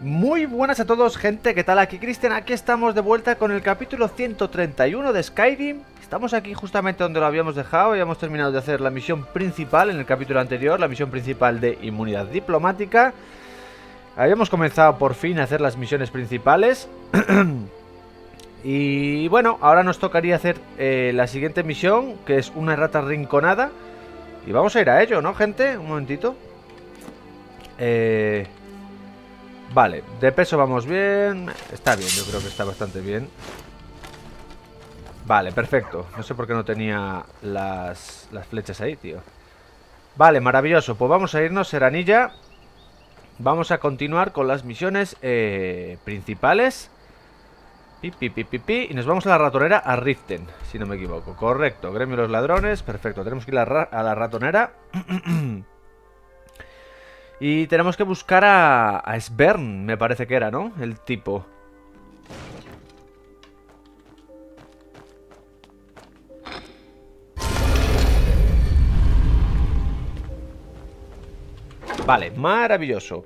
Muy buenas a todos, gente, ¿qué tal? Aquí Cristian, aquí estamos de vuelta con el capítulo 131 de Skyrim. Estamos aquí justamente donde lo habíamos dejado, ya hemos terminado de hacer la misión principal en el capítulo anterior, la misión principal de inmunidad diplomática. Habíamos comenzado por fin a hacer las misiones principales. y bueno, ahora nos tocaría hacer eh, la siguiente misión, que es una rata rinconada. Y vamos a ir a ello, ¿no, gente? Un momentito. Eh... Vale, de peso vamos bien. Está bien, yo creo que está bastante bien. Vale, perfecto. No sé por qué no tenía las, las flechas ahí, tío. Vale, maravilloso. Pues vamos a irnos, Seranilla. Vamos a continuar con las misiones eh, principales. Pi, pi, pi, pi, Y nos vamos a la ratonera a Riften Si no me equivoco. Correcto, gremio de los ladrones. Perfecto, tenemos que ir a, a la ratonera Y tenemos que buscar a, a Svern, me parece que era, ¿no? El tipo. Vale, maravilloso.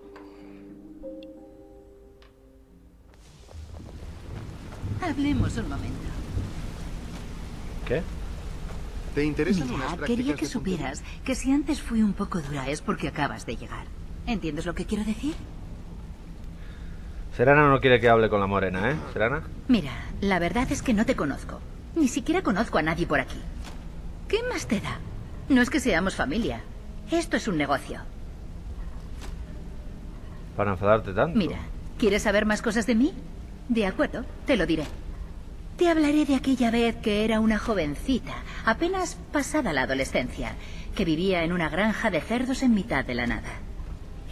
Hablemos un momento. ¿Qué? ¿Te interesa Mira, quería que supieras que si antes fui un poco dura es porque acabas de llegar. ¿Entiendes lo que quiero decir? Serana no quiere que hable con la morena, ¿eh? ¿Serana? Mira, la verdad es que no te conozco. Ni siquiera conozco a nadie por aquí. ¿Qué más te da? No es que seamos familia. Esto es un negocio. Para enfadarte tanto. Mira, ¿quieres saber más cosas de mí? De acuerdo, te lo diré. Te hablaré de aquella vez que era una jovencita, apenas pasada la adolescencia, que vivía en una granja de cerdos en mitad de la nada.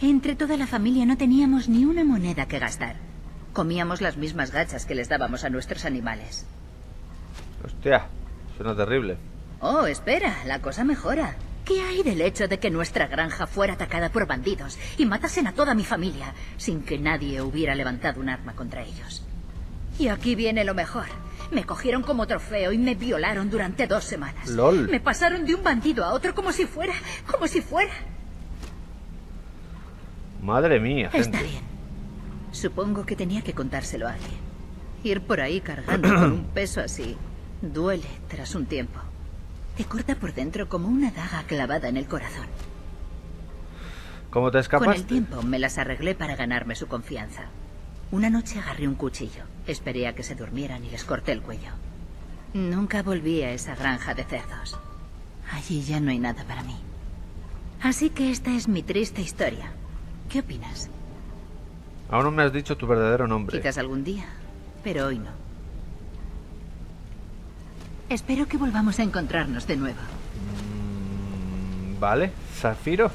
Entre toda la familia no teníamos ni una moneda que gastar. Comíamos las mismas gachas que les dábamos a nuestros animales. Hostia, suena terrible. Oh, espera, la cosa mejora. ¿Qué hay del hecho de que nuestra granja fuera atacada por bandidos y matasen a toda mi familia sin que nadie hubiera levantado un arma contra ellos? Y aquí viene lo mejor. Me cogieron como trofeo y me violaron durante dos semanas. LOL. Me pasaron de un bandido a otro como si fuera, como si fuera. Madre mía, gente. Está bien. Supongo que tenía que contárselo a alguien. Ir por ahí cargando con un peso así duele tras un tiempo. Te corta por dentro como una daga clavada en el corazón. ¿Cómo te escapaste? Con el tiempo me las arreglé para ganarme su confianza. Una noche agarré un cuchillo, esperé a que se durmieran y les corté el cuello. Nunca volví a esa granja de cerdos. Allí ya no hay nada para mí. Así que esta es mi triste historia. ¿Qué opinas? Aún no me has dicho tu verdadero nombre. Quizás algún día, pero hoy no. Espero que volvamos a encontrarnos de nuevo. Mm, vale, Zafiro.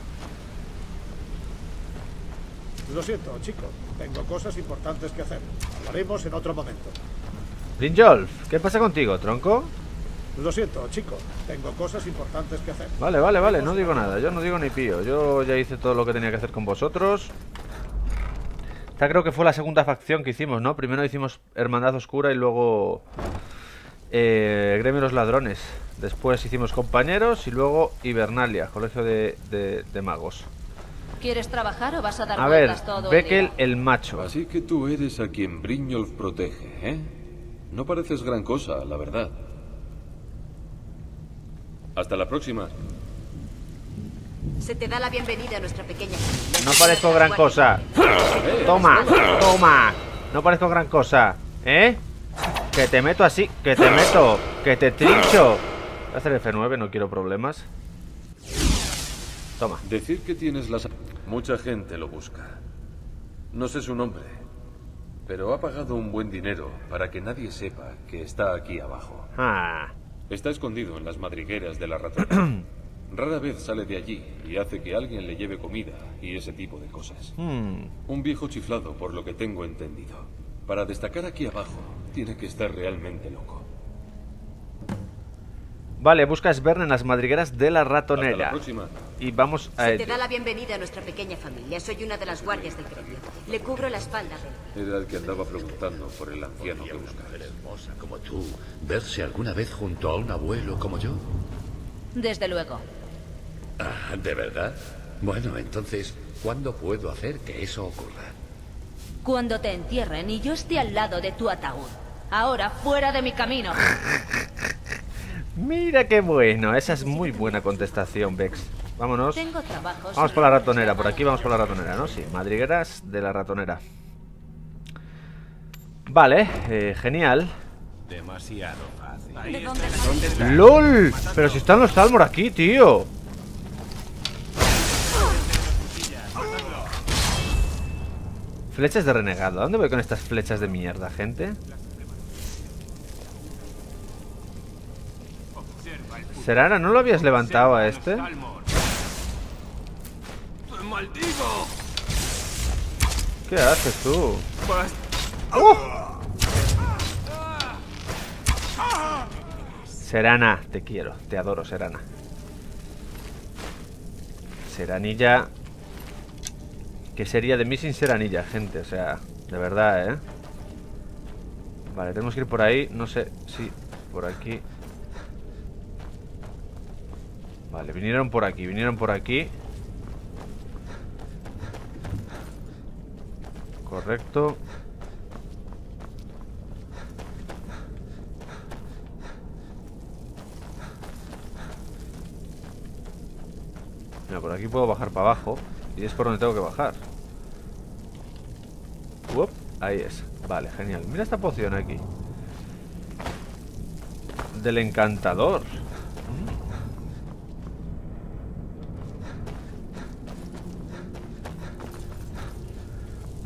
Lo siento, chico. Tengo cosas importantes que hacer. Hablaremos en otro momento. Brinjolf, ¿qué pasa contigo, tronco? Lo siento, chico. Tengo cosas importantes que hacer. Vale, vale, vale, no digo nada. Yo no digo ni pío. Yo ya hice todo lo que tenía que hacer con vosotros. Esta creo que fue la segunda facción que hicimos, ¿no? Primero hicimos Hermandad Oscura y luego... Eh, Gremio de los Ladrones. Después hicimos Compañeros y luego Hibernalia, Colegio de, de, de Magos. ¿Quieres trabajar o vas a dar A ver, vueltas todo Beckel el día? el macho. Así que tú eres a quien Brynjolf protege, ¿eh? No pareces gran cosa, la verdad. Hasta la próxima. Se te da la bienvenida a nuestra pequeña No parezco gran cosa. Toma, toma. No parezco gran cosa. ¿Eh? Que te meto así, que te meto, que te trincho. Voy a hacer F9, no quiero problemas. Toma. Decir que tienes las... Mucha gente lo busca. No sé su nombre, pero ha pagado un buen dinero para que nadie sepa que está aquí abajo. Ah, Está escondido en las madrigueras de la ratona. Rara vez sale de allí y hace que alguien le lleve comida y ese tipo de cosas. hmm. Un viejo chiflado, por lo que tengo entendido. Para destacar aquí abajo, tiene que estar realmente loco. Vale, busca a Svern en las madrigueras de la Hasta la ratonera. próxima. Y vamos a Se te da la bienvenida a nuestra pequeña familia. Soy una de las guardias del gremio. Le cubro la espalda. Era el que andaba preguntando por el anciano que buscaba. hermosa como tú verse alguna vez junto a un abuelo como yo? Desde luego. Ah, ¿De verdad? Bueno, entonces, ¿cuándo puedo hacer que eso ocurra? Cuando te entierren y yo esté al lado de tu ataúd. Ahora fuera de mi camino. Mira qué bueno. Esa es muy buena contestación, Vex. Vámonos. Vamos por la ratonera. Por aquí vamos por la ratonera, ¿no? Sí, madrigueras de la ratonera. Vale, eh, genial. Demasiado fácil. ¿De dónde ¡LOL! Pero si están los Talmor aquí, tío. Flechas de renegado. ¿A dónde voy con estas flechas de mierda, gente? Serana, ¿no lo habías levantado a este? ¿Qué haces tú? Vas- Serana, te quiero, te adoro, Serana. Seranilla. ¿Qué sería de mí sin Seranilla, gente? O sea, de verdad, ¿eh? Vale, tenemos que ir por ahí. No sé si por aquí. Vale, vinieron por aquí, vinieron por aquí. Correcto. Mira, por aquí puedo bajar para abajo Y es por donde tengo que bajar. Uop, Ahí es. Vale, genial. Mira esta poción aquí. Del encantador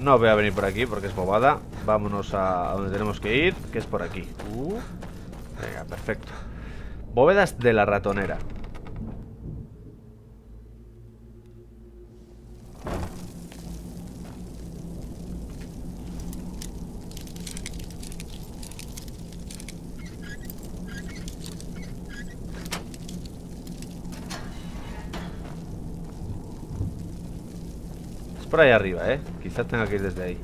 No voy a venir por aquí porque es bobada. Vámonos a donde tenemos que ir Que es por aquí. Uh, Venga, perfecto. Bóvedas de la ratonera por ahí arriba, ¿eh? Quizás tenga que ir desde ahí.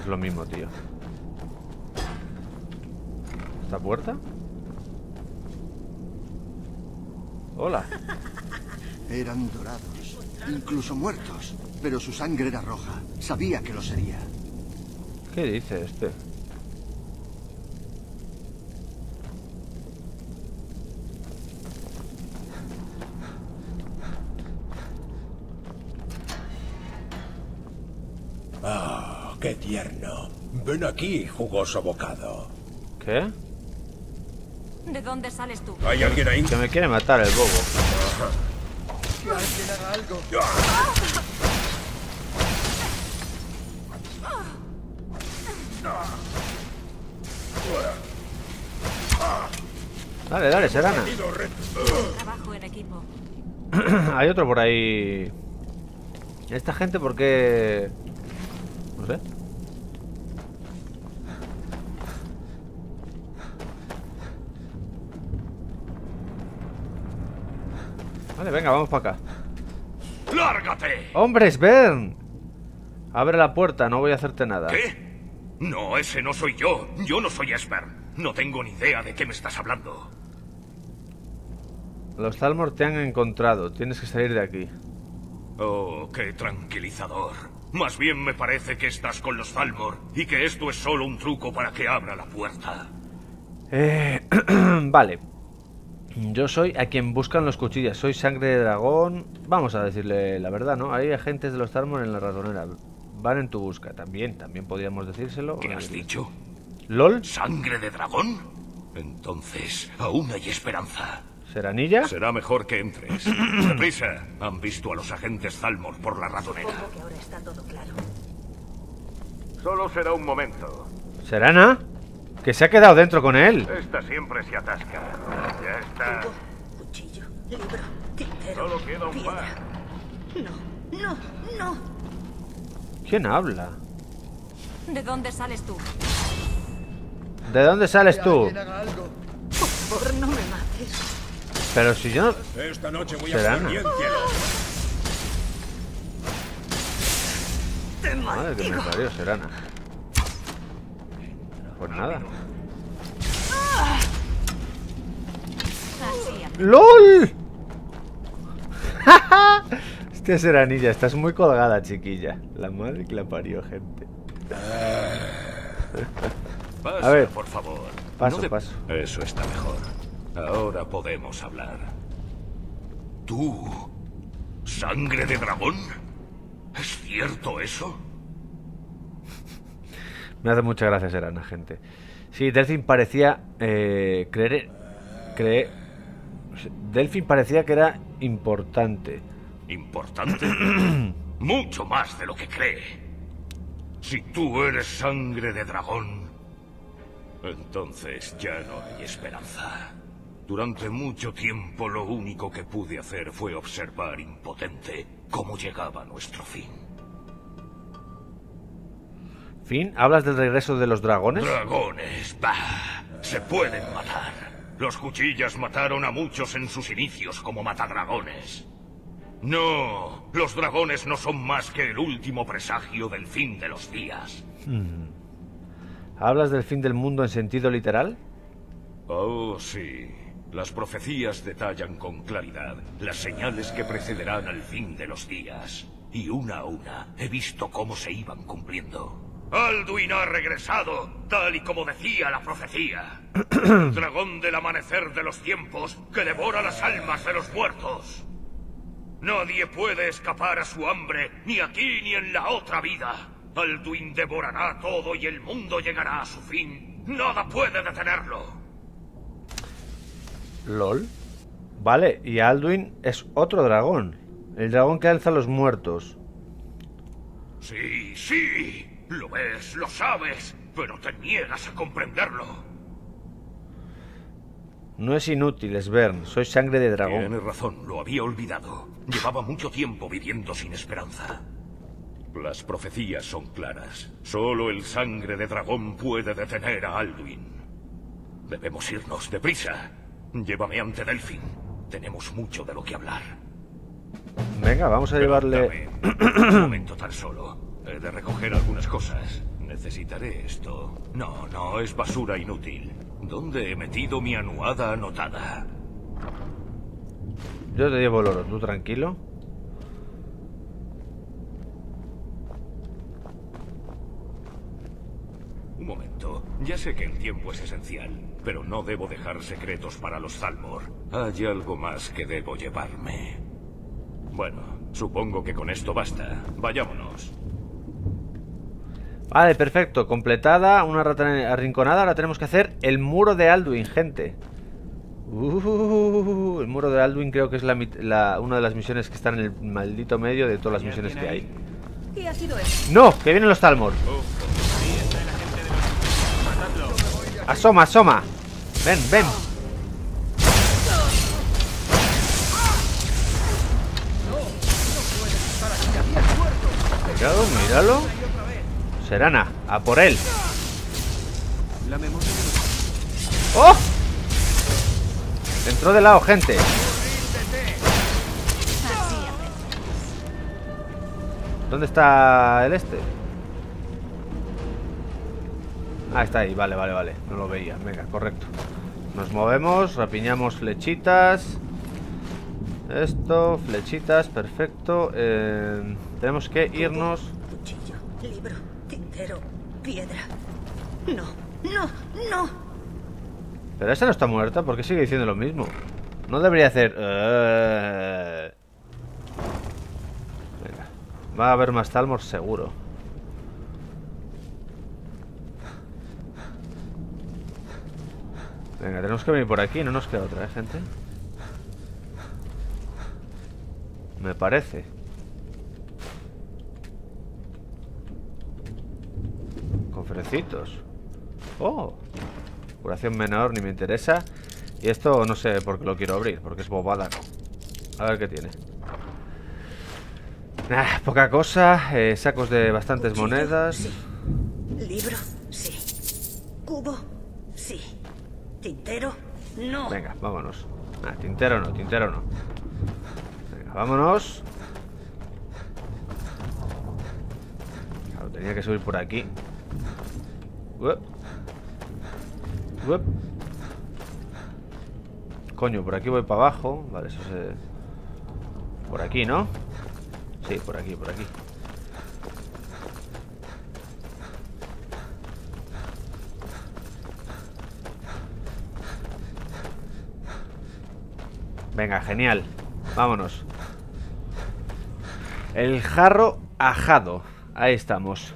Es lo mismo, tío. ¿Esta puerta? Hola. Eran dorados, incluso muertos. Pero su sangre era roja. Sabía que lo sería. ¿Qué dice este? Ah, qué tierno. Ven aquí, jugoso bocado. ¿Qué? ¿De dónde sales tú? ¿Hay alguien ahí? Que me quiere matar el bobo. Que alguien haga algo. Dale, dale, Serana. Hay otro por ahí. Esta gente, ¿por qué...? Venga, vamos para acá. ¡Lárgate! ¡Hombres, ven! Abre la puerta, no voy a hacerte nada. ¿Qué? No, ese no soy yo. Yo no soy Esper. No tengo ni idea de qué me estás hablando. Los Talmor te han encontrado. Tienes que salir de aquí. Oh, qué tranquilizador. Más bien me parece que estás con los Falmor y que esto es solo un truco para que abra la puerta. Eh, vale. Yo soy a quien buscan los cuchillas. Soy sangre de dragón. Vamos a decirle la verdad, ¿no? Hay agentes de los Talmor en la ratonera. Van en tu busca. También, también podríamos decírselo. ¿Qué has dicho? ¿LOL? ¿Sangre de dragón? Entonces, aún hay esperanza. ¿Seranilla? Será mejor que entres. Deprisa. Han visto a los agentes Zalmor por la ratonera. Supongo que ahora está todo claro. Solo será un momento. ¿Serana? Que se ha quedado dentro con él. Esta siempre se atasca. Ya está. Tengo cuchillo, libro, tintero, Solo queda un piedra. par. No, no, no. ¿Quién habla? ¿De dónde sales tú? ¿De dónde sales tú? Por favor, no me mates. Pero si yo no... Esta noche voy a bien, cielo. Te Madre que me parió, Serana. Pues nada. ¡LOL! Hostia, Seranilla, estás muy colgada, chiquilla. La madre que la parió, gente. Pasa, A ver. por favor. Paso, No de- paso. Eso está mejor. Ahora podemos hablar. ¿Tú? ¿Sangre de dragón? ¿Es cierto eso? Me hace mucha gracia Serana, gente. Sí, Delfín parecía eh, creer... creer Delfín parecía que era importante. ¿Importante? Mucho más de lo que cree. Si tú eres sangre de dragón, entonces ya no hay esperanza. Durante mucho tiempo lo único que pude hacer fue observar impotente cómo llegaba nuestro fin. Fin, ¿hablas del regreso de los dragones? Dragones, bah, se pueden matar. Los cuchillas mataron a muchos en sus inicios como matadragones. No, los dragones no son más que el último presagio del fin de los días. Hmm. ¿Hablas del fin del mundo en sentido literal? Oh, sí. Las profecías detallan con claridad las señales que precederán al fin de los días. Y una a una he visto cómo se iban cumpliendo. Alduin ha regresado, tal y como decía la profecía. El dragón del amanecer de los tiempos que devora las almas de los muertos. Nadie puede escapar a su hambre, ni aquí ni en la otra vida. Alduin devorará todo y el mundo llegará a su fin. Nada puede detenerlo. LOL. Vale, y Alduin es otro dragón. El dragón que alza a los muertos. Sí, sí. Lo ves, lo sabes, pero te niegas a comprenderlo. No es inútil, Svern. Soy sangre de dragón. Tienes razón, lo había olvidado. Llevaba mucho tiempo viviendo sin esperanza. Las profecías son claras. Solo el sangre de dragón puede detener a Alduin. Debemos irnos deprisa. Llévame ante Delfín. Tenemos mucho de lo que hablar. Venga, vamos a llevarle... Un momento tan solo. He de recoger algunas cosas. Necesitaré esto. No, no, es basura inútil. ¿Dónde he metido mi anuada anotada? Yo te llevo el oro, tú tranquilo. Un momento. Ya sé que el tiempo es esencial, pero no debo dejar secretos para los Zalmor. Hay algo más que debo llevarme. Bueno, supongo que con esto basta. Vayámonos. Vale, perfecto. Completada, una rata arrinconada. Ahora tenemos que hacer el muro de Alduin, gente. Uh, el muro de Alduin creo que es la, una de las misiones que están en el maldito medio de todas las misiones que hay. ¿Qué ha sido eso? ¡No! ¡Que vienen los Talmor! ¡Asoma, asoma! ¡Ven, ven! Míralo, míralo. Serana, a por él. ¡Oh! Entró de lado, gente. ¿Dónde está el este? Ah, está ahí, vale, vale, vale. No lo veía, venga, correcto. Nos movemos, rapiñamos flechitas. Esto, flechitas, perfecto. Eh, Tenemos que irnos. Libro, tintero, piedra. No, no, no. Pero esa no está muerta, ¿por qué sigue diciendo lo mismo? No debería hacer... eh. Venga, va a haber más Talmor seguro Venga, tenemos que venir por aquí, no nos queda otra, ¿eh, gente? Me parece Oh Curación menor, ni me interesa. Y esto no sé por qué lo quiero abrir Porque es bobada, no A ver qué tiene. Poca cosa eh, Sacos de bastantes monedas. Libro, sí. Cubo, sí. Tintero, no. Venga, vámonos. Tintero no, tintero no. Venga, vámonos. Claro, tenía que subir por aquí Coño, por aquí voy para abajo Vale, eso se... Por aquí, ¿no? Sí, por aquí, por aquí. Venga, genial. Vámonos. El jarro ajado. Ahí estamos.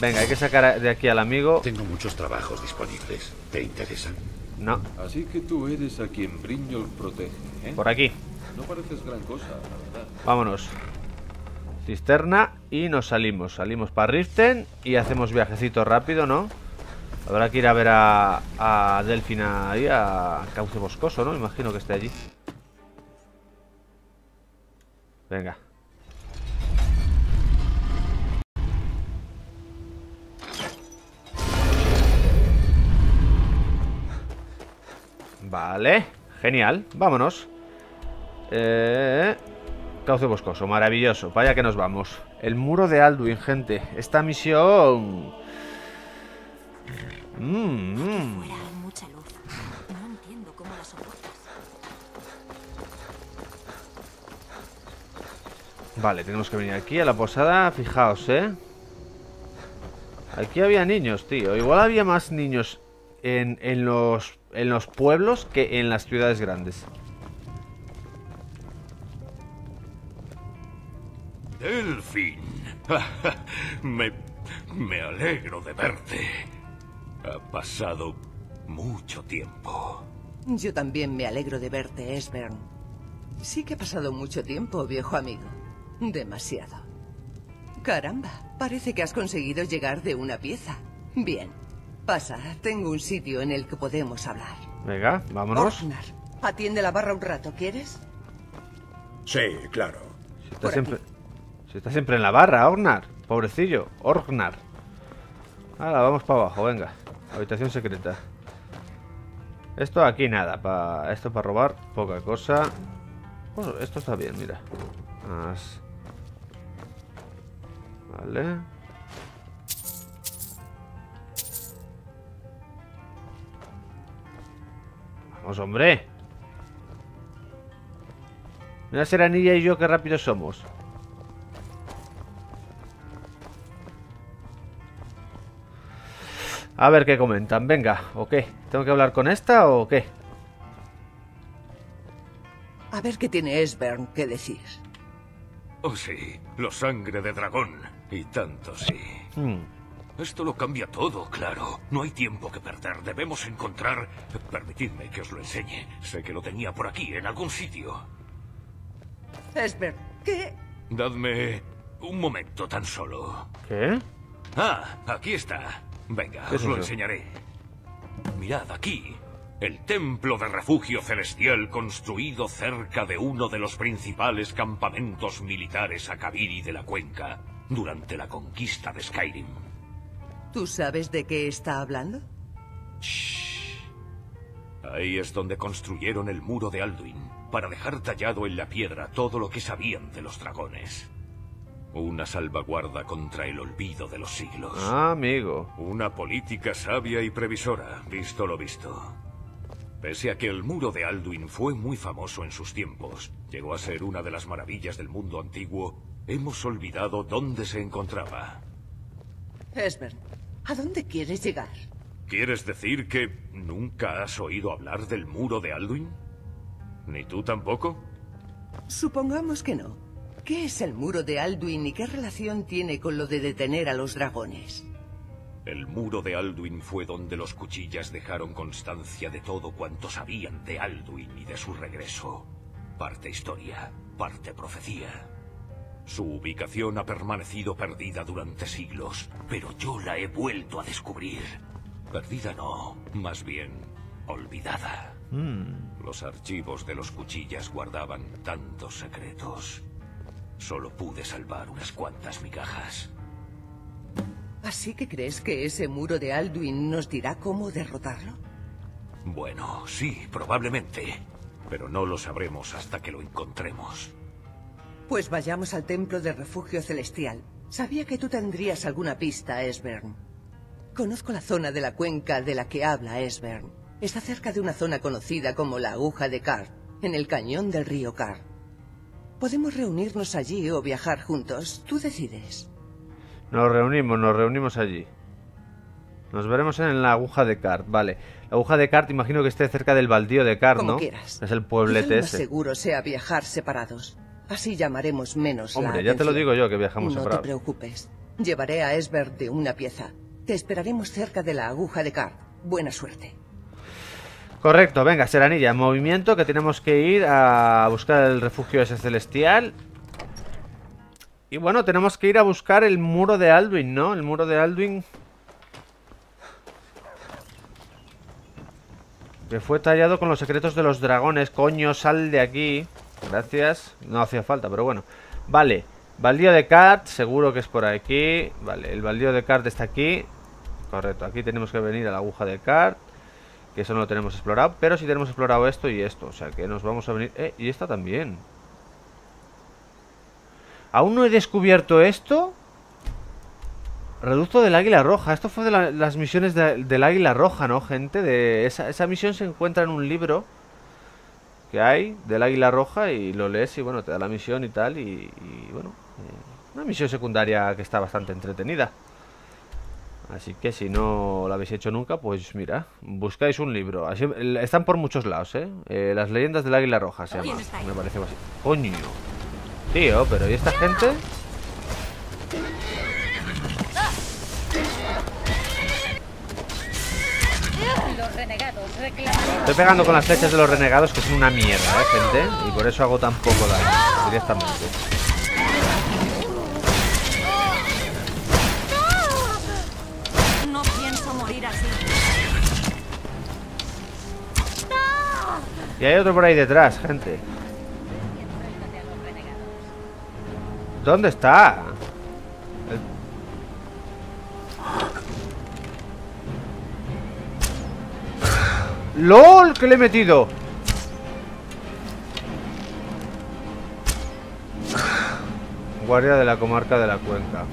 Venga, hay que sacar de aquí al amigo. Tengo muchos trabajos disponibles. ¿Te interesan? No. Así que tú eres a quien Briñol protege, ¿eh? Por aquí. No pareces gran cosa, la verdad. Vámonos. Cisterna y nos salimos. Salimos para Riften y hacemos viajecito rápido, ¿no? Habrá que ir a ver a, a Delfina ahí, a Cauce Boscoso, ¿no? Imagino que esté allí. Venga. Vale, genial, vámonos. Eh, Cauce boscoso, maravilloso Vaya que nos vamos. El muro de Alduin, gente Esta misión. Mm, mm. Vale, tenemos que venir aquí a la posada Fijaos, eh. Aquí había niños, tío Igual había más niños en, en los en los pueblos que en las ciudades grandes. Delfín. me, me alegro de verte. Ha pasado mucho tiempo. Yo también me alegro de verte, Esbern. Sí que ha pasado mucho tiempo, viejo amigo. Demasiado. Caramba, parece que has conseguido llegar de una pieza. Bien, Pasa, tengo un sitio en el que podemos hablar. Venga, vámonos. atiende la barra un rato, ¿quieres? Sí, claro. Si está, siempre, si está siempre en la barra, Ornar. Pobrecillo, Orgnar. Ahora, vamos para abajo, venga. Habitación secreta. Esto aquí nada, para esto para robar, poca cosa. Bueno, esto está bien, mira. Más. Vale. Vamos, hombre. Mira Seranilla y yo qué rápidos somos. A ver qué comentan. Venga, ¿o qué? ¿Tengo que hablar con esta o qué? A ver qué tiene Esbern que decir. Oh, sí. Los sangre de dragón. Y tanto sí. Hmm. Esto lo cambia todo, claro. No hay tiempo que perder. Debemos encontrar... Permitidme que os lo enseñe. Sé que lo tenía por aquí, en algún sitio. Esbert, ¿qué? Dadme un momento tan solo. ¿Qué? Ah, aquí está. Venga, os lo enseñaré. Mirad aquí. El templo de refugio celestial construido cerca de uno de los principales campamentos militares a Akabiri de la cuenca durante la conquista de Skyrim. ¿Tú sabes de qué está hablando? Shh. Ahí es donde construyeron el muro de Alduin, para dejar tallado en la piedra todo lo que sabían de los dragones. Una salvaguarda contra el olvido de los siglos. Ah, amigo. Una política sabia y previsora, visto lo visto. Pese a que el muro de Alduin fue muy famoso en sus tiempos, llegó a ser una de las maravillas del mundo antiguo, hemos olvidado dónde se encontraba. Esbern, ¿A dónde quieres llegar? ¿Quieres decir que nunca has oído hablar del muro de Alduin? ¿Ni tú tampoco? Supongamos que no. ¿Qué es el muro de Alduin y qué relación tiene con lo de detener a los dragones? El muro de Alduin fue donde los cuchillas dejaron constancia de todo cuanto sabían de Alduin y de su regreso. Parte historia, parte profecía. Su ubicación ha permanecido perdida durante siglos, pero yo la he vuelto a descubrir. Perdida no, más bien olvidada. Hmm. Los archivos de los cuchillas guardaban tantos secretos. Solo pude salvar unas cuantas migajas. ¿Así que crees que ese muro de Alduin nos dirá cómo derrotarlo? Bueno, sí, probablemente. Pero no lo sabremos hasta que lo encontremos. Pues vayamos al templo de refugio celestial. Sabía que tú tendrías alguna pista, Esbern. Conozco la zona de la cuenca de la que habla Esbern. Está cerca de una zona conocida como la aguja de Kar, en el cañón del río Kar. Podemos reunirnos allí o viajar juntos. Tú decides. Nos reunimos, nos reunimos allí. Nos veremos en la aguja de Cart, vale. La aguja de Cart imagino que esté cerca del baldío de Cart, Como ¿no? quieras. Es el Quizá pueblete lo más ese. seguro sea viajar separados. Así llamaremos menos la Hombre, ya te lo digo yo que viajamos No te separados. preocupes. Llevaré a Esbert de una pieza. Te esperaremos cerca de la aguja de Cart. Buena suerte. Correcto, venga, Seranilla, movimiento que tenemos que ir a buscar el refugio ese celestial. Y bueno, tenemos que ir a buscar el muro de Alduin, ¿no? El muro de Alduin. Que fue tallado con los secretos de los dragones. Coño, sal de aquí. Gracias. No hacía falta, pero bueno. Vale. Baldío de Cart, seguro que es por aquí. Vale, el baldío de Cart está aquí. Correcto, aquí tenemos que venir a la aguja de Cart. Que eso no lo tenemos explorado. Pero sí tenemos explorado esto y esto. O sea que nos vamos a venir... Eh, y esta también. Aún no he descubierto esto. Reducto del Águila Roja. Esto fue de la- las misiones de- del Águila Roja, ¿no, gente? De esa, esa misión se encuentra en un libro que hay del Águila Roja y lo lees y bueno, te da la misión y tal. Y, y, bueno, eh, una misión secundaria que está bastante entretenida. Así que si no lo habéis hecho nunca, pues mira, buscáis un libro. Así- están por muchos lados, ¿eh? Eh, Las leyendas del Águila Roja se. Me parece así. Coño. Tío, pero ¿y esta gente? Estoy pegando con las flechas de los renegados que son una mierda, ¿eh, gente? Y por eso hago tan poco daño, directamente. No pienso morir así. Y hay otro por ahí detrás, gente. ¿Dónde está? ¡LOL! ¿Qué le he metido? Guardia de la comarca de la cuenca.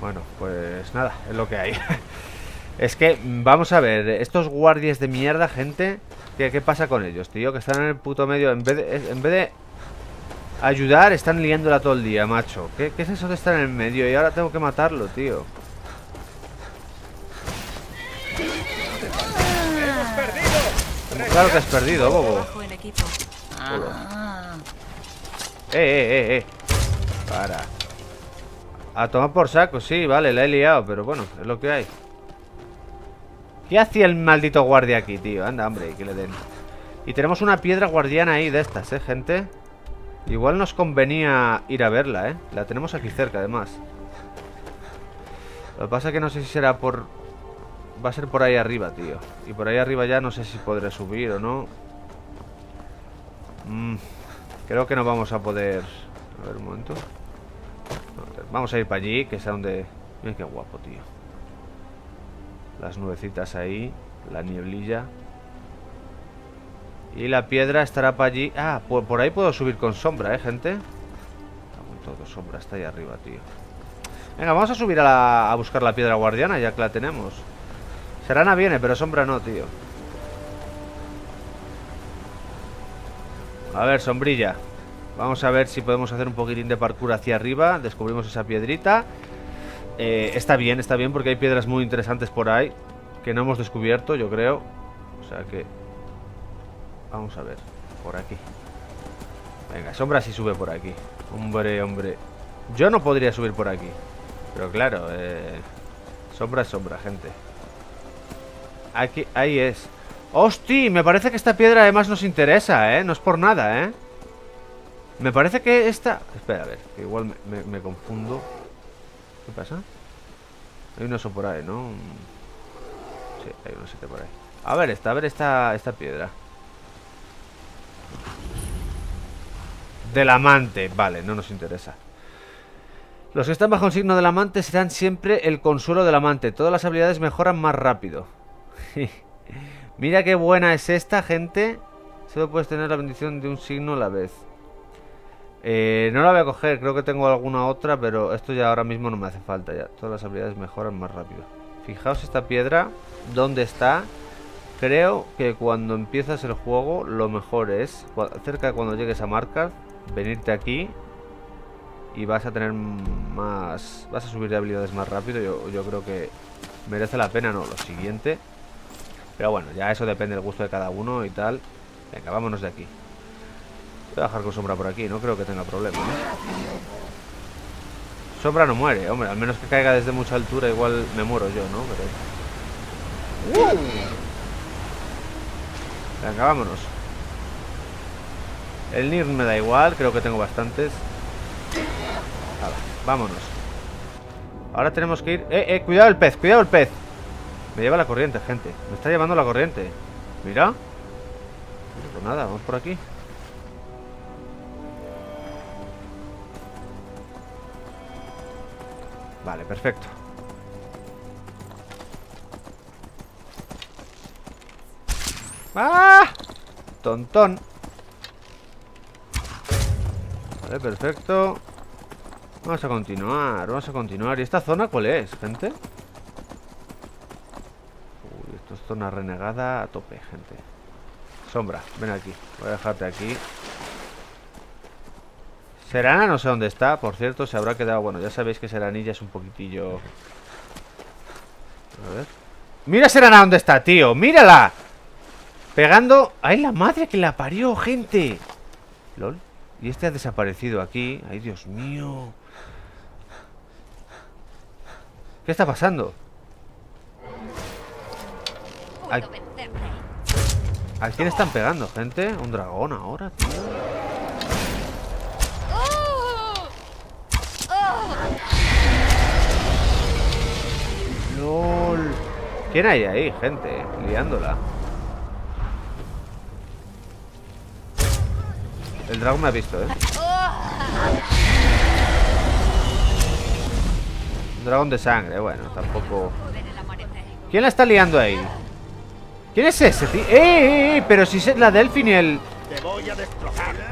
Bueno, pues nada, es lo que hay. es que, vamos a ver, estos guardias de mierda, gente, ¿qué, qué pasa con ellos, tío? Que están en el puto medio, en en vez de ayudar, están liándola todo el día, macho. ¿Qué, qué es eso de estar en el medio? Y ahora tengo que matarlo, tío. Claro que has perdido, bobo. Equipo. Eh, eh, eh, eh. Para. A tomar por saco, sí, vale, la he liado, pero bueno, es lo que hay. ¿Qué hacía el maldito guardia aquí, tío? Anda, hombre, que le den. Y tenemos una piedra guardiana ahí de estas, ¿eh, gente? Igual nos convenía ir a verla, ¿eh? La tenemos aquí cerca, además. Lo que pasa es que no sé si será por... Va a ser por ahí arriba, tío. Y por ahí arriba ya no sé si podré subir o no. Mm, creo que no vamos a poder... A ver, un momento. Vamos a ir para allí, que es a donde... Mira qué guapo, tío. Las nubecitas ahí. La nieblilla. Y la piedra estará para allí. Ah, por, ahí puedo subir con sombra, ¿eh, gente? Todo, sombra está ahí arriba, tío. Venga, vamos a subir a buscar la piedra guardiana, ya que la tenemos. Serana viene, pero sombra no, tío. A ver, sombrilla. Vamos a ver si podemos hacer un poquitín de parkour hacia arriba. Descubrimos esa piedrita. Eh, está bien, está bien, porque hay piedras muy interesantes por ahí. Que no hemos descubierto, yo creo. O sea que... Vamos a ver. Por aquí. Venga, sombra sí sube por aquí. Hombre, hombre. Yo no podría subir por aquí. Pero claro, eh... Sombra es sombra, gente. Aquí, ahí es. ¡Hosti! Me parece que esta piedra además nos interesa, ¿eh? No es por nada, ¿eh? Me parece que esta... Espera, a ver, que igual me, me- confundo. ¿Qué pasa? Hay un oso por ahí, ¿no? Sí, hay un osito por ahí. A ver esta, a ver esta, esta piedra. Del amante. Vale, no nos interesa. Los que están bajo el signo del amante serán siempre el consuelo del amante. Todas las habilidades mejoran más rápido. Mira qué buena es esta, gente. Solo puedes tener la bendición de un signo a la vez. Eh, no la voy a coger, creo que tengo alguna otra, pero esto ya ahora mismo no me hace falta ya. Todas las habilidades mejoran más rápido. Fijaos esta piedra, dónde está. Creo que cuando empiezas el juego lo mejor es, cerca de cuando llegues a marcar, venirte aquí y vas a tener más... Vas a subir de habilidades más rápido. Yo, yo creo que merece la pena, no, lo siguiente. Pero bueno, ya eso depende del gusto de cada uno y tal. Venga, vámonos de aquí. Voy a dejar con sombra por aquí, no creo que tenga problema. Sombra no muere, hombre, al menos que caiga desde mucha altura, igual me muero yo, ¿no? Pero... Venga, vámonos. El NIR me da igual, creo que tengo bastantes. vámonos. Ahora tenemos que ir... ¡Eh, eh! Cuidado el pez, cuidado el pez. Me lleva la corriente, gente. Me está llevando la corriente. Mira. Pues nada, vamos por aquí. Vale, perfecto. ¡Ah! Tontón. Perfecto. Vamos a continuar, vamos a continuar. ¿Y esta zona cuál es, gente? Uy, esto es zona renegada a tope, gente. Sombra, ven aquí. Voy a dejarte aquí. Serana no sé dónde está, por cierto, se habrá quedado... Bueno, ya sabéis que Seranilla es un poquitillo... A ver... ¡Mira Serana dónde está, tío! ¡Mírala! Pegando... ¡Ay, la madre que la parió, gente! ¿Lol? Y este ha desaparecido aquí. ¡Ay, Dios mío! ¿Qué está pasando? ¿A quién están pegando, gente? ¿Un dragón ahora, tío? LOL ¿Quién hay ahí, gente? Liándola El dragón me ha visto, ¿eh? Un dragón de sangre, bueno, tampoco... ¿Quién la está liando ahí? ¿Quién es ese, tío? ¡Eh, eh, eh! Pero si es la Delfin y el...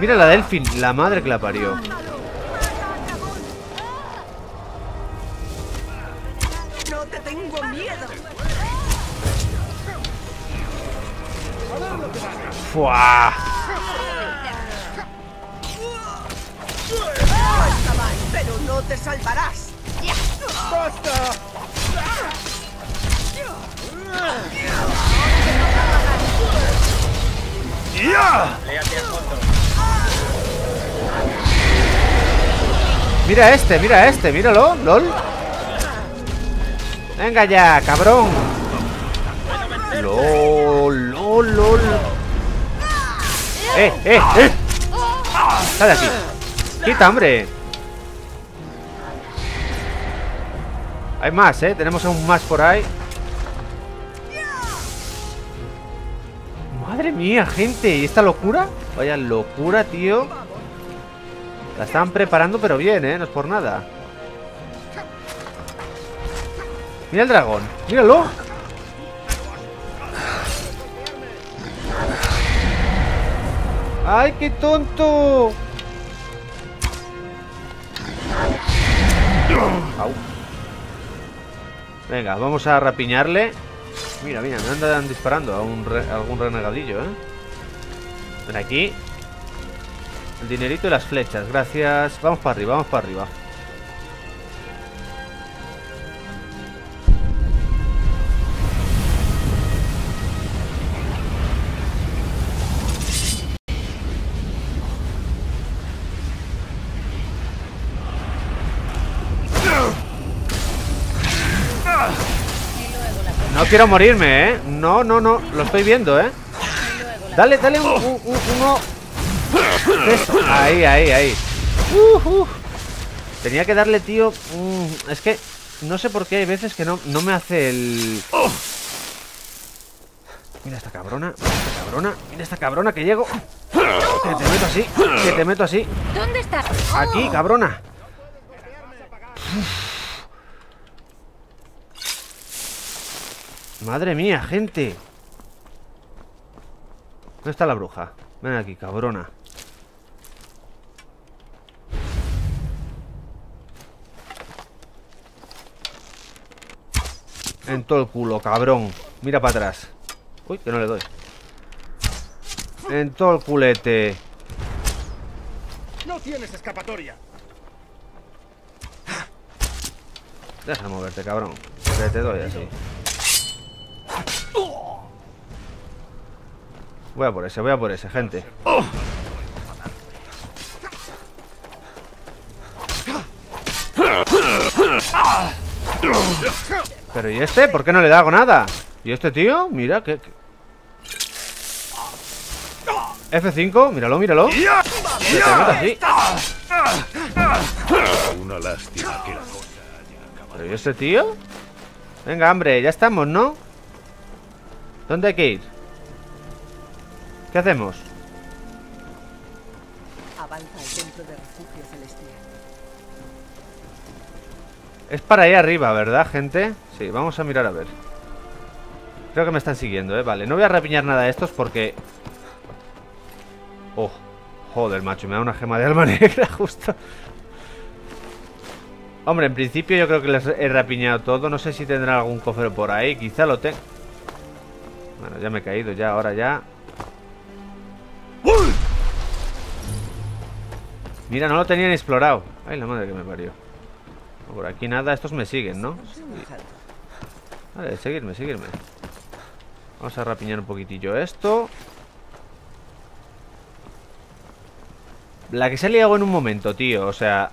Mira la Delfin, la madre que la parió No te salvarás. ¡Basta! Mira este, mira este, míralo, lol. Venga ya, cabrón. LOL, lol, lol. Eh, eh, eh. Sale aquí. Quita, hombre. Hay más, ¿eh? Tenemos aún más por ahí. Madre mía, gente. ¿Y esta locura? Vaya locura, tío. La estaban preparando, pero bien, ¿eh? No es por nada. Mira el dragón. Míralo. ¡Ay, qué tonto! Venga, vamos a rapiñarle. Mira, mira, me andan disparando a, un algún renegadillo, ¿eh? Ven aquí. El dinerito y las flechas, gracias. Vamos para arriba, vamos para arriba quiero morirme, ¿eh? No, no, no. Lo estoy viendo, ¿eh? Dale, dale un, uno. Ahí, ahí, ahí. Tenía que darle, tío. Mm, es que no sé por qué hay veces que no, no me hace el. Mira esta cabrona, mira esta cabrona, mira esta cabrona que llego. Que te meto así, que te meto así. ¿Dónde estás? Aquí, cabrona. Madre mía, gente ¿Dónde está la bruja? Ven aquí, cabrona En todo el culo, cabrón Mira para atrás Uy, que no le doy. En todo el culete. No tienes escapatoria. Deja de moverte, cabrón. Que te doy así. Voy a por ese, voy a por ese, gente. Pero ¿y este? ¿Por qué no le hago nada? ¿Y este tío? Mira, que... F5, míralo, míralo. Así. Una lástima que la cosa ¿Pero y este tío? Venga, hombre, ya estamos, ¿no? ¿Dónde hay que ir? ¿Qué hacemos? Avanza al templo de refugio celestial. Es para ahí arriba, ¿verdad, gente? Sí, vamos a mirar a ver Creo que me están siguiendo, ¿eh? Vale, no voy a rapiñar nada de estos porque... Oh, joder, macho, me da una gema de alma negra justo Hombre, en principio yo creo que les he rapiñado todo No sé si tendrán algún cofre por ahí Quizá lo tenga Bueno, ya me he caído, ya, ahora ya Mira, no lo tenían explorado. Ay, la madre que me parió. Por aquí nada, estos me siguen, ¿no? Vale, seguirme, seguirme. Vamos a rapiñar un poquitillo esto. La que se ha liado en un momento, tío O sea,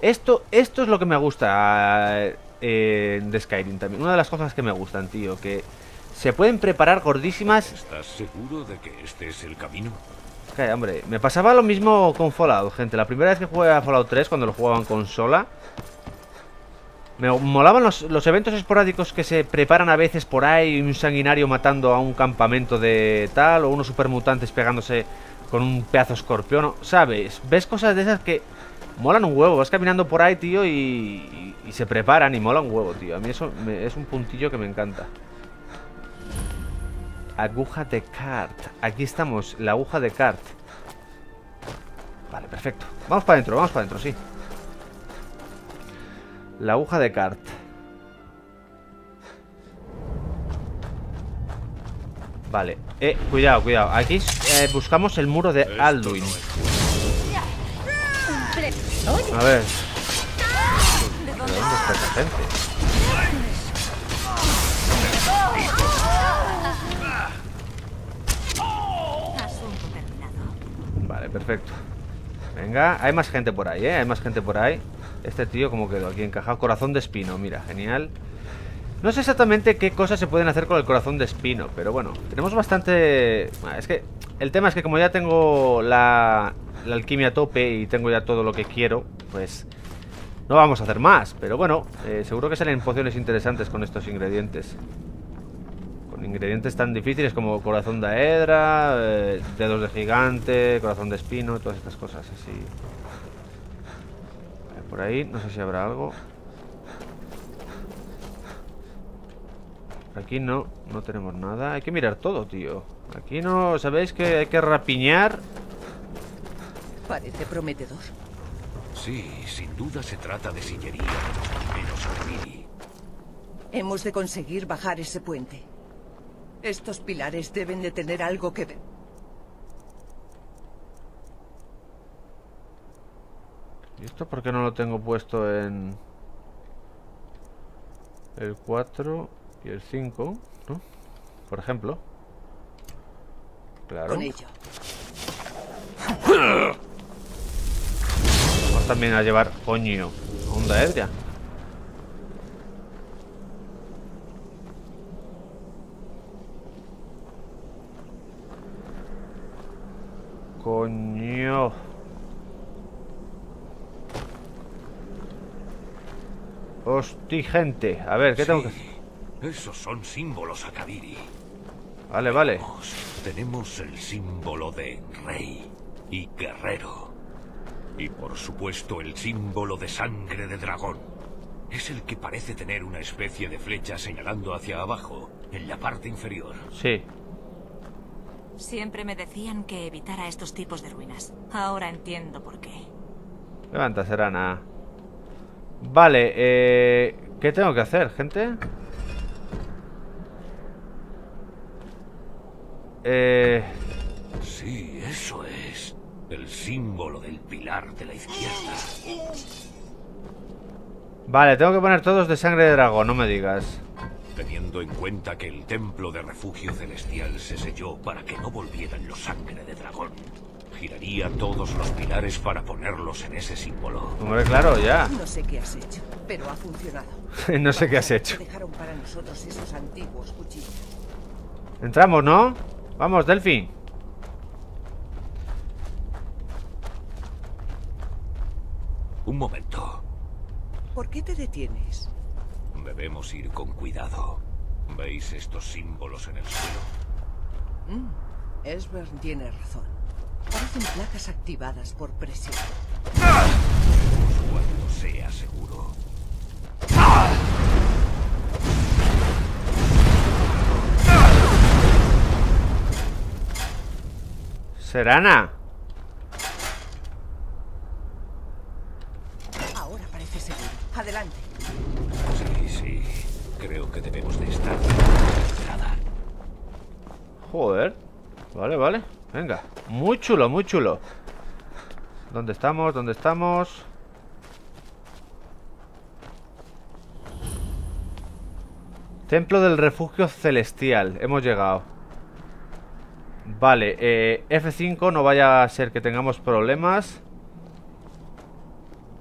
esto, esto es lo que me gusta eh, de Skyrim también. Una de las cosas que me gustan, tío Que se pueden preparar gordísimas. ¿Estás seguro de que este es el camino? Hombre, me pasaba lo mismo con Fallout, gente. La primera vez que jugué a Fallout 3, cuando lo jugaban en consola Me molaban los, eventos esporádicos que se preparan a veces por ahí Un sanguinario matando a un campamento de tal O unos supermutantes pegándose con un pedazo escorpión ¿Sabes? Ves cosas de esas que molan un huevo Vas caminando por ahí, tío, y, y, y se preparan y mola un huevo, tío. A mí eso me, es un puntillo que me encanta Aguja de cart. Aquí estamos, la aguja de cart. Vale, perfecto. Vamos para adentro, vamos para adentro, sí. La aguja de cart. Vale, eh, cuidado, cuidado. Aquí eh, buscamos el muro de Alduin A ver. ¿De dónde está esta gente? Perfecto. Venga, hay más gente por ahí, ¿eh? Hay más gente por ahí. Este tío como quedó aquí encajado. Corazón de espino, mira, genial. No sé exactamente qué cosas se pueden hacer con el corazón de espino Pero bueno, tenemos bastante... Es que el tema es que como ya tengo la, alquimia a tope Y tengo ya todo lo que quiero Pues no vamos a hacer más Pero bueno, eh, seguro que salen pociones interesantes con estos ingredientes ingredientes tan difíciles como corazón de hedra, eh, dedos de gigante, corazón de espino, todas estas cosas así. Por ahí, no sé si habrá algo. Aquí no, no tenemos nada. Hay que mirar todo, tío. Aquí no, ¿sabéis que hay que rapiñar? Parece prometedor. Sí, sin duda se trata de sillería de los primeros Armini. Hemos de conseguir bajar ese puente. Estos pilares deben de tener algo que ver. ¿Y esto por qué no lo tengo puesto en el 4 y el 5? ¿no? Por ejemplo. Claro. Con ello. Vamos también a llevar coño. Onda Edria. Coño. Hosti, gente. A ver, ¿qué tengo que hacer? Esos son símbolos Akadiri. Vale, vale. Tenemos el símbolo de rey y guerrero. Y por supuesto el símbolo de sangre de dragón. Es el que parece tener una especie de flecha señalando hacia abajo, en la parte inferior. Sí. Siempre me decían que evitara estos tipos de ruinas. Ahora entiendo por qué. Levanta, Serana. Vale, eh... ¿Qué tengo que hacer, gente? Eh... Sí, eso es. El símbolo del pilar de la izquierda. Vale, tengo que poner todos de sangre de dragón, no me digas. Teniendo en cuenta que el templo de refugio celestial se selló para que no volvieran los sangre de dragón, giraría todos los pilares para ponerlos en ese símbolo. Hombre, claro, ya. No sé qué has hecho, pero ha funcionado. no sé qué has hecho. Dejaron para nosotros esos antiguos cuchillos. Entramos, ¿no? Vamos, Delphi. Un momento. ¿Por qué te detienes? Debemos ir con cuidado. ¿Veis estos símbolos en el suelo? Mm, Esbern tiene razón. Parecen placas activadas por presión. Cuando sea seguro. Serana. Ahora parece seguro. Adelante. Sí, sí. Creo que debemos de estar. Joder. Vale, vale. Venga. Muy chulo, muy chulo. ¿Dónde estamos? ¿Dónde estamos? Templo del refugio celestial. Hemos llegado. Vale, eh, F5, no vaya a ser que tengamos problemas.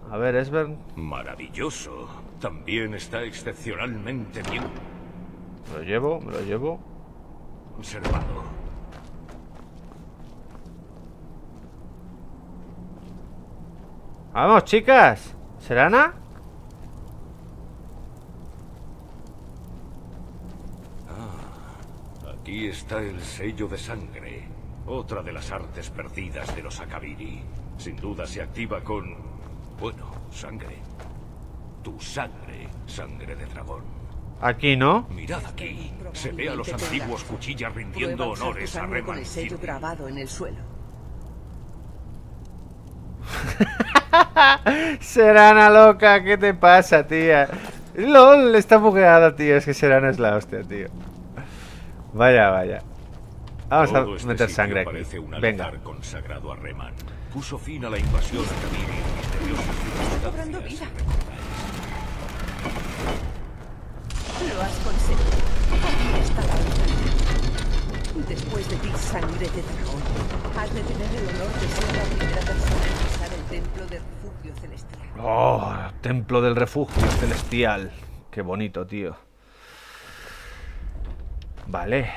A ver, Esbern. Maravilloso. También está excepcionalmente bien Me lo llevo, me lo llevo. Conservado. Vamos, chicas. ¿Serana? Aquí está el sello de sangre. Otra de las artes perdidas de los Akabiri. Sin duda se activa con... Bueno, sangre. Tu sangre, sangre de dragón. Aquí, ¿no? Mirad aquí. Se ve a los antiguos cuchillas rindiendo honores a con Reman. el sello grabado en el suelo. Serana loca, ¿qué te pasa, tía? LOL, está bugueada, tío. Es que Serana es la hostia, tío. Vaya, vaya. Vamos Todo a este meter sangre aquí. un Venga. altar consagrado a Reman. Puso fin a la invasión Akabiri en Lo has conseguido. Aquí está la otra. Después de ti, sangre de dragón. Has de tener el honor de ser la primera persona en pisar el templo de refugio celestial. Oh, templo del refugio celestial. Qué bonito, tío. Vale.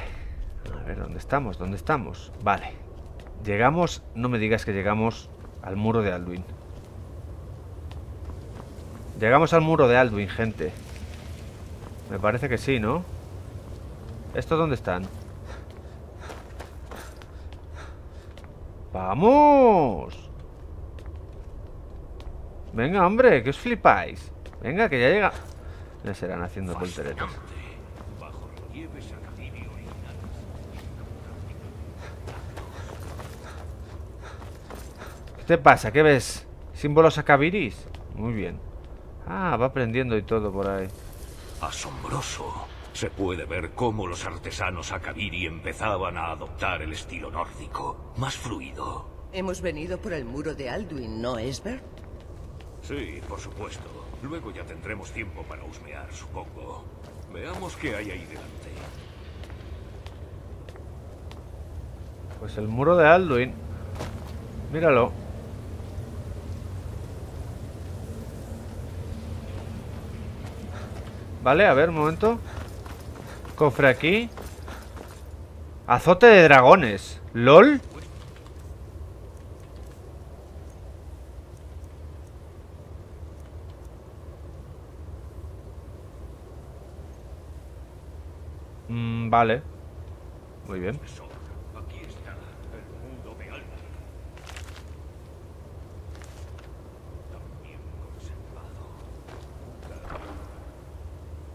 A ver, ¿dónde estamos? ¿Dónde estamos? Vale. Llegamos, no me digas que llegamos al muro de Alduin. Llegamos al muro de Alduin, gente. Me parece que sí, ¿no? ¿Estos dónde están? ¡Vamos! Venga, hombre, que os flipáis. Venga, que ya llega. Ya serán haciendo originales. ¿Qué te pasa? ¿Qué ves? ¿Símbolos akabiris? Muy bien. Ah, va aprendiendo y todo por ahí. Asombroso. Se puede ver cómo los artesanos Akabiri empezaban a adoptar el estilo nórdico, más fluido. Hemos venido por el muro de Alduin, ¿no, Esbert? Sí, por supuesto. Luego ya tendremos tiempo para husmear, supongo. Veamos qué hay ahí delante. Pues el muro de Alduin. Míralo. Vale, a ver, un momento. Cofre aquí. Azote de dragones. ¿LOL? Mm, vale. Muy bien. Aquí está el mundo de Alba. También conservado.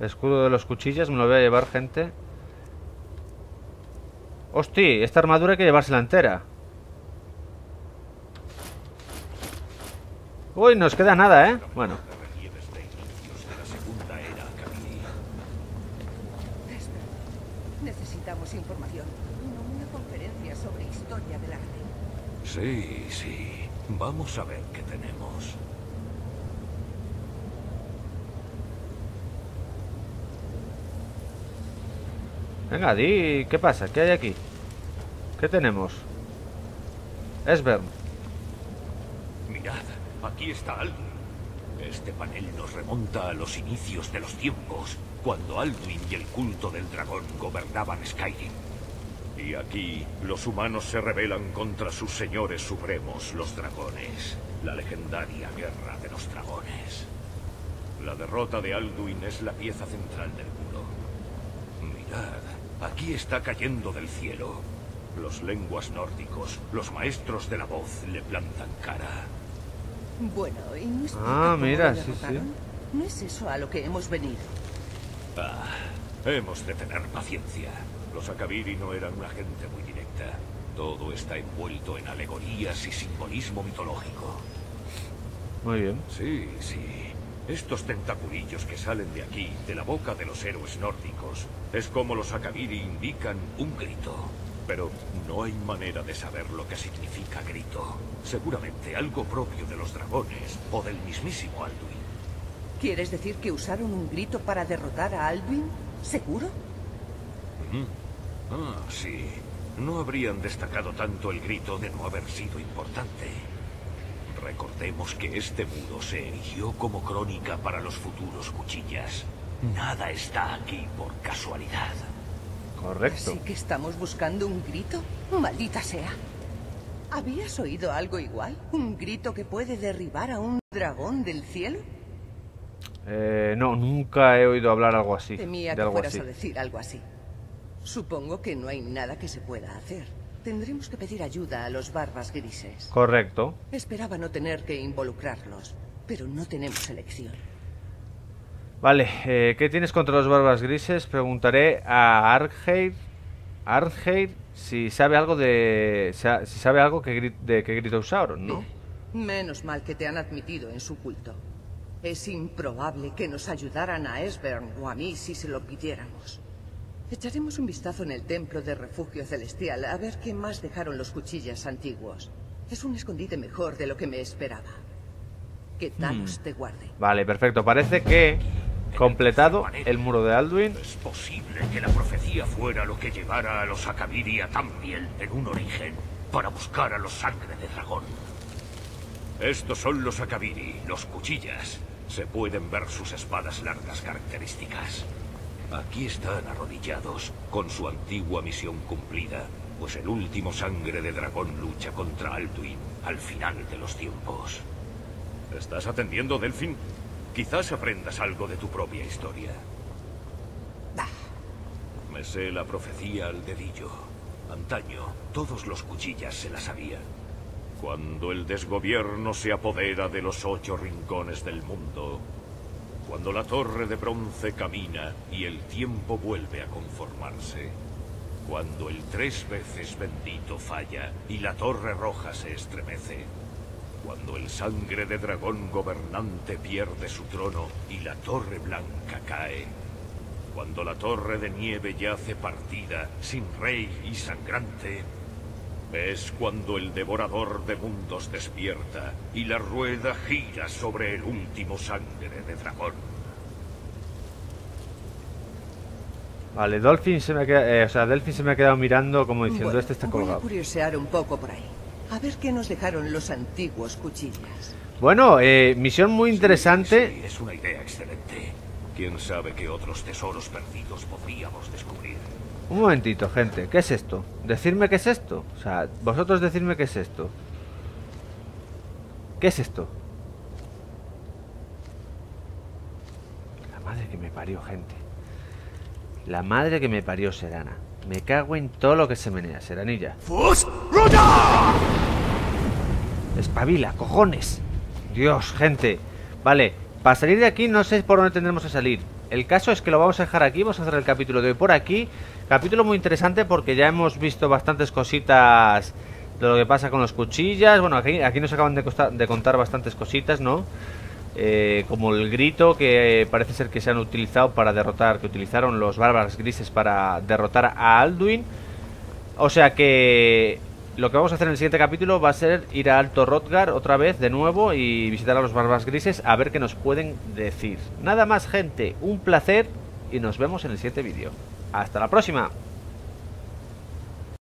Escudo de los cuchillas, me lo voy a llevar, gente. Hosti, esta armadura hay que llevársela entera. Uy, nos queda nada, ¿eh? Bueno, necesitamos información. Una sobre historia del arte. Sí, sí. Vamos a ver qué tenemos. Venga, di, ¿qué pasa? ¿Qué hay aquí? ¿Qué tenemos? Esbern. Mirad, aquí está Alduin. Este panel nos remonta a los inicios de los tiempos, cuando Alduin y el culto del dragón gobernaban Skyrim. Y aquí los humanos se rebelan contra sus señores supremos, los dragones. La legendaria guerra de los dragones. La derrota de Alduin es la pieza central del muro. Mirad, aquí está cayendo del cielo. Los lenguas nórdicos, los maestros de la voz le plantan cara. Bueno, ¿y no Ah, mira, sí, sí. No es eso a lo que hemos venido. Ah, hemos de tener paciencia. Los Akabiri no eran una gente muy directa. Todo está envuelto en alegorías y simbolismo mitológico. Muy bien. Sí, sí. Estos tentaculillos que salen de aquí, de la boca de los héroes nórdicos, es como los Akabiri indican un grito. Pero no hay manera de saber lo que significa grito. Seguramente algo propio de los dragones o del mismísimo Alduin. ¿Quieres decir que usaron un grito para derrotar a Alduin? ¿Seguro? Ah, sí. No habrían destacado tanto el grito de no haber sido importante. Recordemos que este muro se erigió como crónica para los futuros cuchillas. Nada está aquí por casualidad. Correcto. ¿Así que estamos buscando un grito? Maldita sea. ¿Habías oído algo igual? ¿Un grito que puede derribar a un dragón del cielo? Eh, no, nunca he oído hablar algo así. Temía de que algo fueras así. a decir algo así. Supongo que no hay nada que se pueda hacer. Tendremos que pedir ayuda a los barbas grises. Correcto. Esperaba no tener que involucrarlos, pero no tenemos elección. Vale, eh, ¿qué tienes contra los barbas grises? Preguntaré a Argeir si sabe algo de si sabe algo que de que grito usaron, ¿no? Menos mal que te han admitido en su culto. Es improbable que nos ayudaran a Esbern o a mí si se lo pidiéramos. Echaremos un vistazo en el templo de refugio celestial a ver qué más dejaron los cuchillas antiguos. Es un escondite mejor de lo que me esperaba. Que Thanos Hmm. te guarde. Vale, perfecto. Parece que completado el muro de Alduin. Es posible que la profecía fuera lo que llevara a los Akabiri a Tamriel en un origen para buscar a los sangre de dragón. Estos son los Akabiri, los cuchillas. Se pueden ver sus espadas largas características. Aquí están arrodillados, con su antigua misión cumplida, pues el último sangre de dragón lucha contra Alduin al final de los tiempos. ¿Estás atendiendo, Delfín? Quizás aprendas algo de tu propia historia. Me sé la profecía al dedillo. Antaño, todos los cuchillas se la sabían. Cuando el desgobierno se apodera de los ocho rincones del mundo, cuando la torre de bronce camina y el tiempo vuelve a conformarse, cuando el tres veces bendito falla y la torre roja se estremece, cuando el sangre de dragón gobernante pierde su trono y la torre blanca cae, cuando la torre de nieve yace partida, sin rey y sangrante, es cuando el devorador de mundos despierta y la rueda gira sobre el último sangre de dragón. Vale, Dolphin se me ha quedado, eh, o sea, Delphin se me ha quedado mirando como diciendo Bueno, este está voy a colgado. curiosear un poco por ahí. A ver qué nos dejaron los antiguos cuchillas. Bueno, eh, misión muy interesante. Sí, es una idea excelente. ¿Quién sabe qué otros tesoros perdidos podríamos descubrir? Un momentito, gente. ¿Qué es esto? Decidme qué es esto. O sea, vosotros decidme qué es esto. ¿Qué es esto? La madre que me parió, gente. La madre que me parió, Serana. Me cago en todo lo que se menea, Seranilla. Espabila, cojones. Dios, gente. Vale, para salir de aquí no sé por dónde tendremos que salir. El caso es que lo vamos a dejar aquí, vamos a hacer el capítulo de hoy por aquí. Capítulo muy interesante porque ya hemos visto bastantes cositas de lo que pasa con los cuchillas. Bueno, aquí, aquí nos acaban de, de contar bastantes cositas, ¿no? Eh, como el grito que parece ser que se han utilizado para derrotar, que utilizaron los bárbaros grises para derrotar a Alduin. O sea que lo que vamos a hacer en el siguiente capítulo va a ser ir a Alto Rotgar otra vez de nuevo y visitar a los barbas grises a ver qué nos pueden decir. Nada más gente, un placer y nos vemos en el siguiente vídeo. Hasta la próxima.